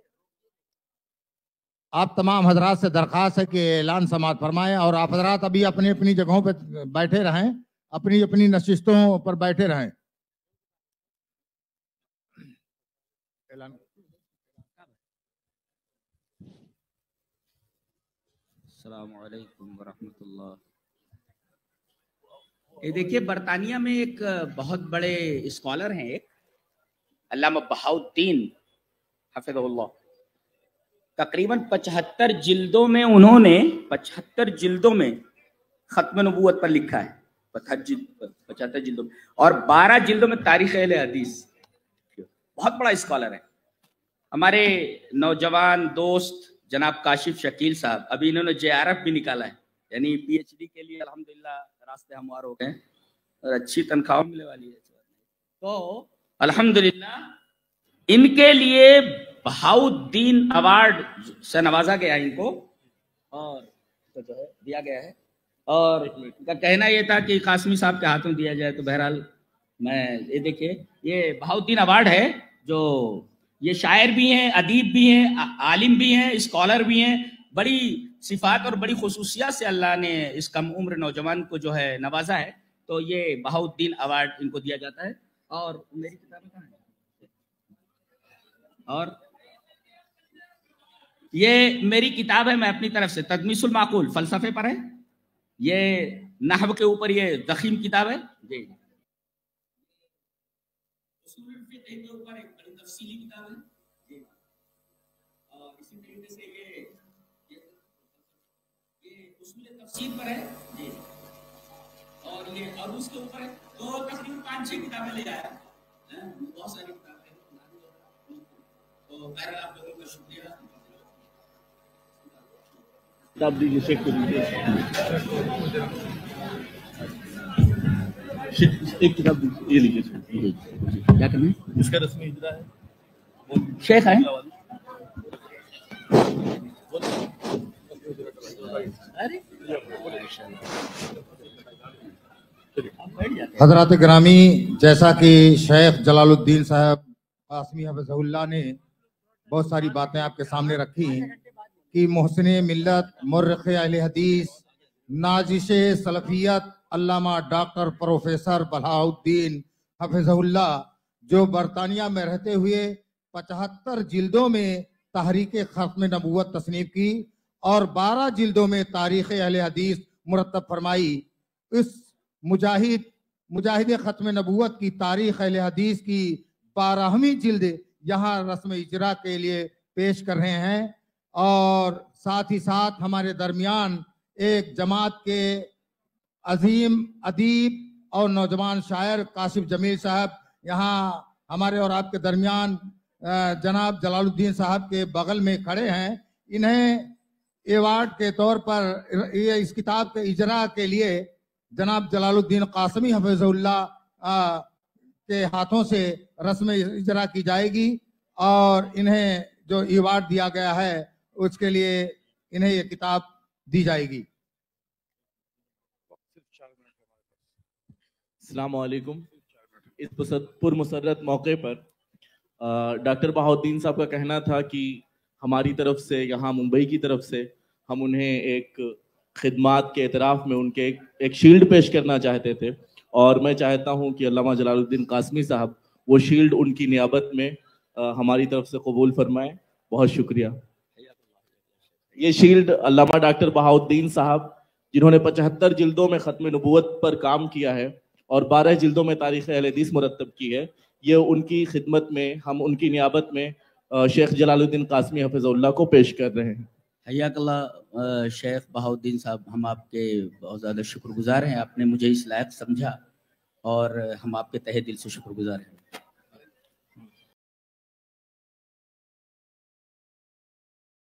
आप तमाम हजरात से दरख्वास्त है कि ऐलान समात फरमाएँ और आप हजरात अभी अपनी अपनी जगहों पर बैठे रहें अपनी अपनी नशिस्तों पर बैठे रहें। ये देखिए बरतानिया में एक बहुत बड़े स्कॉलर हैं एक। अल्लामा बहाउद्दीन हफिज़ुल्लाह तकरीबन पचहत्तर जिल्दों में उन्होंने पचहत्तर जिल्दों में खत्म नबूत पर लिखा है। पचहत्तर जिल्दों में। और बारह जिल्दों में तारीख हदीस। बहुत बड़ा स्कॉलर है। हमारे नौजवान दोस्त जनाब काशिफ शकील साहब, अभी इन्होंने जेआरएफ भी निकाला है। यानी पीएचडी के लिए अल्हम्दुलिल्लाह रास्ते हमवार हो गए और अच्छी तनख्वाह मिलने वाली है। तो अल्हम्दुलिल्लाह, इनके लिए बहाउद्दीन अवार्ड से नवाजा गया इनको, और तो जो है दिया गया है। और इनका कहना ये था कि कासमी साहब के हाथों दिया जाए तो बहरहाल मैं, ये देखिए, ये बहाउद्दीन अवार्ड है जो ये शायर भी हैं, अदीब भी हैं आलिम भी हैं स्कॉलर भी हैं। बड़ी सिफात और बड़ी खसूसियात से अल्लाह ने इस कम उम्र नौजवान को जो है नवाजा है। तो ये बहाउद्दीन अवार्ड इनको दिया जाता है। और मेरी किताबें कहाँ है? और ये मेरी किताब है, मैं अपनी तरफ़ से तदमीसुल माकूल, फलसफे पर है। ये नहब के ऊपर ये दखीम किताब है। जी। पर है, जी। और ये, और उसके ऊपर है तो तकरीबन पाँच छह किताबें ले आया। बहुत सारी किताबें तो बहरहाल आप लोगों का शुक्रिया। किताब दीजिए शेख को दीजिए एक किताब ये लीजिए क्या करना है? इसका रस्मी हिजरा है। शेख है। हज़रत ग्रामी जैसा कि शेख जलालुद्दीन साहब आसमी हफजुल्ला ने बहुत सारी बातें आपके सामने रखी कि मोहसिन मिलत मर्रख हदीस नाजिश सलफियत अल्लामा डॉक्टर प्रोफेसर बलाउद्दीन हफिज़ुल्लाह जो बरतानिया में रहते हुए पचहत्तर जिल्दों में तहरीक ख़त्म नबूत तसनीफ की और बारह जिल्दों में तारीख़ अहल हदीस मुरतब फरमाई। इस मुजाहिद मुजाहिद ख़त्म नबूत की तारीख़ अहल हदीस की बारहवीं जिल्द यहाँ रस्म इजरा के लिए पेश कर रहे हैं और साथ ही साथ हमारे दरमियान एक जमात के अजीम, अदीब और नौजवान शायर काशिफ जमील साहब, यहाँ हमारे और आपके दरमियान जनाब जलालुद्दीन साहब के बगल में खड़े हैं। इन्हें एवार्ड के तौर पर ये इस किताब के इजरा के लिए जनाब जलालुद्दीन कासमी हफिजुल्ला के हाथों से रस्म इजरा की जाएगी और इन्हें जो अवार्ड दिया गया है, उसके लिए इन्हें ये किताब दी जाएगी। अलैक्म इस पुरमसरत मौके पर डॉक्टर बहाउद्दीन साहब का कहना था कि हमारी तरफ़ से यहाँ मुंबई की तरफ़ से हम उन्हें एक खिदमात के एतराफ़ में उनके एक, एक शील्ड पेश करना चाहते थे। और मैं चाहता हूँ कि अल्लामा जलालुद्दीन कासमी साहब वो शील्ड उनकी नियाबत में आ, हमारी तरफ़ से कबूल फरमाएँ। बहुत शुक्रिया। ये शील्ड अल्लामा डॉक्टर बहाउद्दीन साहब जिन्होंने पचहत्तर जिल्दों में ख़त्म नबूत पर काम किया है और बारह जिल्दों में तारीख़ हदीस मुरतब की है। ये उनकी खिदमत में, हम उनकी नियाबत में शेख जलालुद्दीन कासमी हफिज़ल्ला को पेश कर रहे हैं। हयाकल्ला शेख बहाद्दीन साहब, हम आपके बहुत ज़्यादा शुक्रगुजार हैं। आपने मुझे इस लायक समझा और हम आपके तहे दिल से शुक्रगुजार हैं।